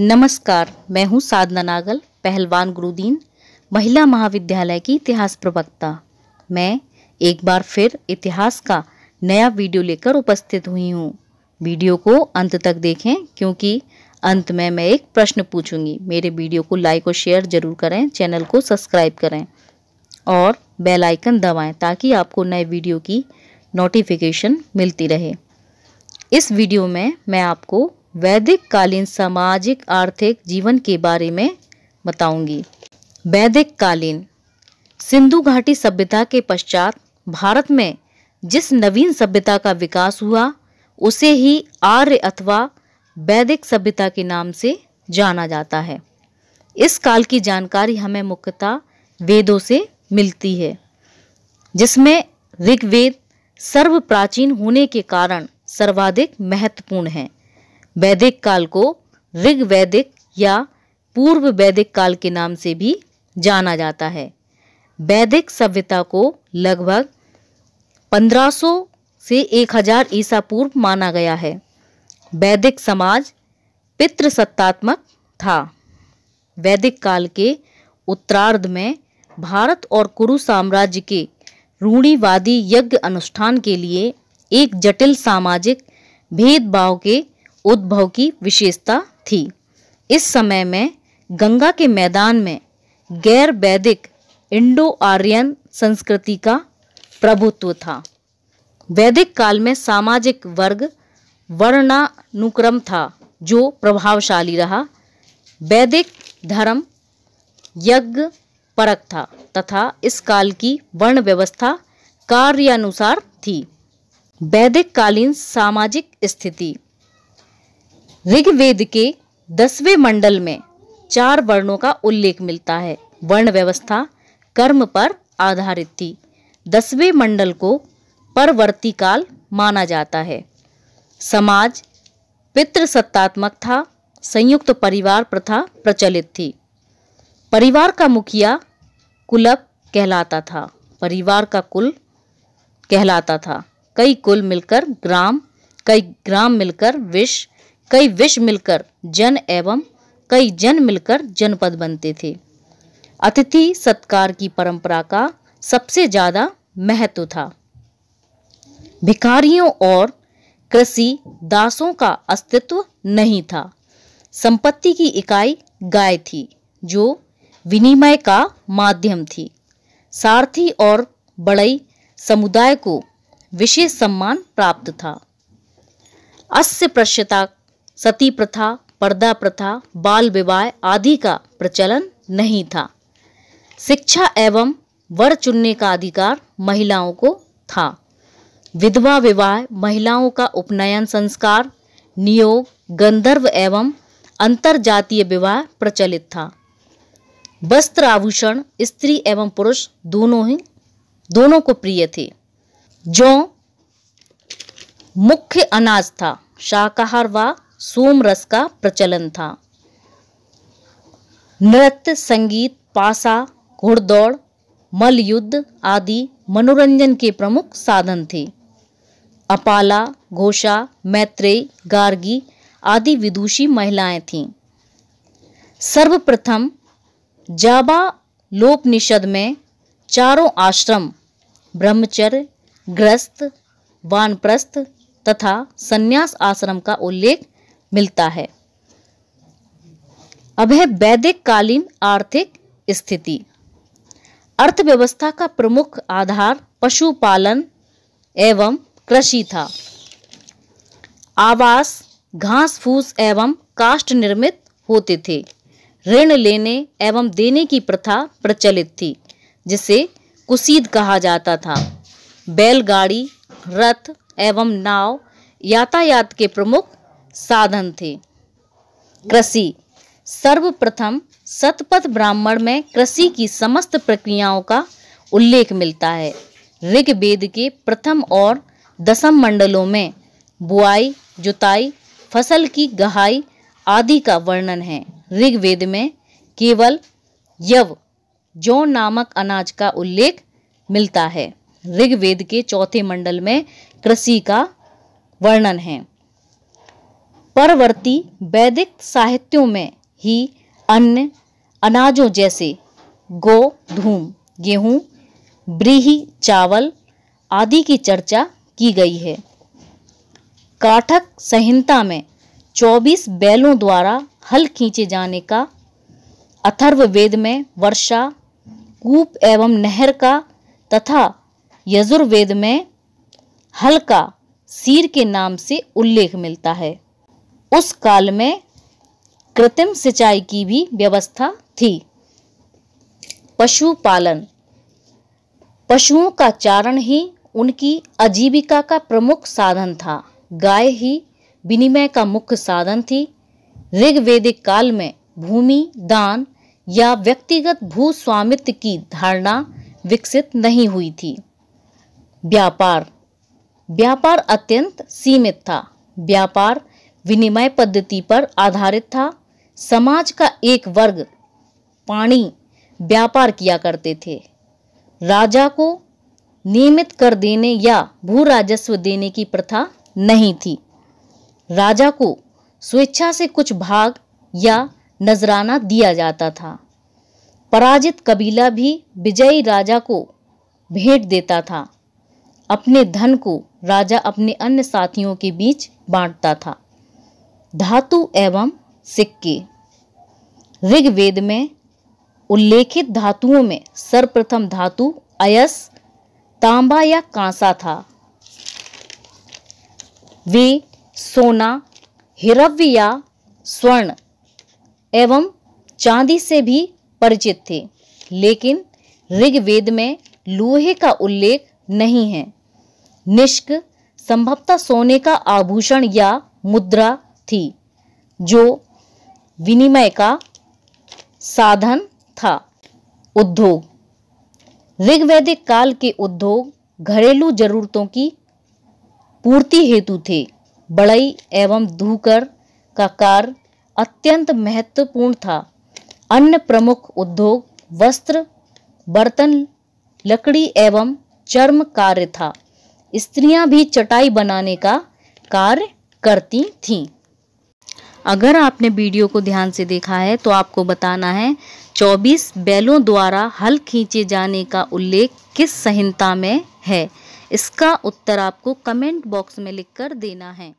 नमस्कार, मैं हूँ साधना नागल, पहलवान गुरुदीन, महिला महाविद्यालय की इतिहास प्रवक्ता। मैं एक बार फिर इतिहास का नया वीडियो लेकर उपस्थित हुई हूँ। वीडियो को अंत तक देखें, क्योंकि अंत में मैं एक प्रश्न पूछूँगी। मेरे वीडियो को लाइक और शेयर ज़रूर करें, चैनल को सब्सक्राइब करें और बेल आइकन दबाएँ ताकि आपको नए वीडियो की नोटिफिकेशन मिलती रहे। इस वीडियो में मैं आपको वैदिक कालीन सामाजिक आर्थिक जीवन के बारे में बताऊँगी। वैदिक कालीन सिंधु घाटी सभ्यता के पश्चात भारत में जिस नवीन सभ्यता का विकास हुआ, उसे ही आर्य अथवा वैदिक सभ्यता के नाम से जाना जाता है। इस काल की जानकारी हमें मुख्यतः वेदों से मिलती है, जिसमें ऋग्वेद सर्व प्राचीन होने के कारण सर्वाधिक महत्वपूर्ण है। वैदिक काल को ऋग वैदिक या पूर्व वैदिक काल के नाम से भी जाना जाता है। वैदिक सभ्यता को लगभग 1500 से 1000 ईसा पूर्व माना गया है। वैदिक समाज पितृसत्तात्मक था। वैदिक काल के उत्तरार्ध में भारत और कुरु साम्राज्य के रूढ़ीवादी यज्ञ अनुष्ठान के लिए एक जटिल सामाजिक भेदभाव के उद्भव की विशेषता थी। इस समय में गंगा के मैदान में गैर वैदिक इंडो आर्यन संस्कृति का प्रभुत्व था। वैदिक काल में सामाजिक वर्ग वर्णानुक्रम था, जो प्रभावशाली रहा। वैदिक धर्म यज्ञ परक था तथा इस काल की वर्ण व्यवस्था कार्यानुसार थी। वैदिक कालीन सामाजिक स्थिति ऋग्वेद के दसवें मंडल में चार वर्णों का उल्लेख मिलता है। वर्ण व्यवस्था, कर्म पर आधारित थी। दसवें मंडल को परवर्ती काल माना जाता है। समाज पितृसत्तात्मक था, संयुक्त परिवार प्रथा प्रचलित थी। परिवार का मुखिया कुलप कहलाता था। परिवार का कुल कहलाता था। कई कुल मिलकर ग्राम, कई ग्राम मिलकर विश्व कई विश्व मिलकर जन एवं कई जन मिलकर जनपद बनते थे। अतिथि सत्कार की परंपरा का सबसे ज़्यादा महत्व था। भिखारियों और कृषि दासों का अस्तित्व नहीं था। संपत्ति की इकाई गाय थी, जो विनिमय का माध्यम थी। सारथी और बड़ई समुदाय को विशेष सम्मान प्राप्त था। अस्य प्रश्यता सती प्रथा, पर्दा प्रथा, बाल विवाह आदि का प्रचलन नहीं था। शिक्षा एवं वर चुनने का अधिकार महिलाओं को था। विधवा विवाह महिलाओं का उपनयन संस्कार, नियोग, गंधर्व एवं अंतर जातीय विवाह प्रचलित था। वस्त्र आभूषण, स्त्री एवं पुरुष दोनों ही, दोनों को प्रिय थे। जो मुख्य अनाज था, शाकाहार व सोम रस का प्रचलन था। नृत्य, संगीत, पासा, घुड़दौड़, मलयुद्ध आदि मनोरंजन के प्रमुख साधन थे। अपाला, घोषा, मैत्रेय, गार्गी आदि विदुषी महिलाएँ थीं। सर्वप्रथम जाबा लोपनिषद में चारों आश्रम, ब्रह्मचर्य ग्रस्त वानप्रस्थ तथा संन्यास आश्रम का उल्लेख मिलता है। अब है वैदिक कालीन आर्थिक स्थिति। अर्थव्यवस्था का प्रमुख आधार पशुपालन एवं कृषि था। आवास घास फूस एवं काष्ट निर्मित होते थे। ऋण लेने एवं देने की प्रथा प्रचलित थी, जिसे कुसीद कहा जाता था। बैलगाड़ी, रथ एवं नाव यातायात के प्रमुख साधन थे। कृषि। सर्वप्रथम सतपथ ब्राह्मण में कृषि की समस्त प्रक्रियाओं का उल्लेख मिलता है। ऋग्वेद के प्रथम और दसम मंडलों में बुआई, जुताई, फ़सल की गहाई आदि का वर्णन है। ऋग्वेद में केवल यव, जौ नामक अनाज का उल्लेख मिलता है। ऋग्वेद के चौथे मंडल में कृषि का वर्णन है। परवर्ती वैदिक साहित्यों में ही अन्य अनाजों जैसे गो, धूम, गेहूँ, ब्रीही, चावल आदि की चर्चा की गई है। काठक संहिता में 24 बैलों द्वारा हल खींचे जाने का, अथर्व वेद में वर्षा, कूप एवं नहर का तथा यजुर्वेद में हल का सीर के नाम से उल्लेख मिलता है। उस काल में कृत्रिम सिंचाई की भी व्यवस्था थी। पशुपालन। पशुओं का चारण ही उनकी आजीविका का प्रमुख साधन था। गाय ही विनिमय का मुख्य साधन थी। ऋग्वेदिक काल में भूमि, दान या व्यक्तिगत भू स्वामित्व की धारणा विकसित नहीं हुई थी। व्यापार। व्यापार अत्यंत सीमित था। व्यापार विनिमय पद्धति पर आधारित था। समाज का एक वर्ग पानी व्यापार किया करते थे। राजा को नियमित कर देने या भू राजस्व देने की प्रथा नहीं थी। राजा को स्वेच्छा से कुछ भाग या नजराना दिया जाता था। पराजित कबीला भी विजयी राजा को भेंट देता था। अपने धन को राजा अपने अन्य साथियों के बीच बांटता था। धातु एवं सिक्के। ऋग्वेद में उल्लेखित धातुओं में सर्वप्रथम धातु अयस, तांबा या कांसा था। वे सोना, हिरव्य या स्वर्ण एवं चांदी से भी परिचित थे, लेकिन ऋग्वेद में लोहे का उल्लेख नहीं है। निष्क, संभवतः सोने का आभूषण या मुद्रा थी, जो विनिमय का साधन था। उद्योग। ऋग्वैदिक काल के उद्योग घरेलू जरूरतों की पूर्ति हेतु थे। बड़ई एवं धूकर का कार्य अत्यंत महत्वपूर्ण था। अन्य प्रमुख उद्योग वस्त्र, बर्तन, लकड़ी एवं चर्म कार्य था। स्त्रियाँ भी चटाई बनाने का कार्य करती थीं। अगर आपने वीडियो को ध्यान से देखा है तो आपको बताना है 24 बैलों द्वारा हल खींचे जाने का उल्लेख किस संहिता में है? इसका उत्तर आपको कमेंट बॉक्स में लिखकर देना है।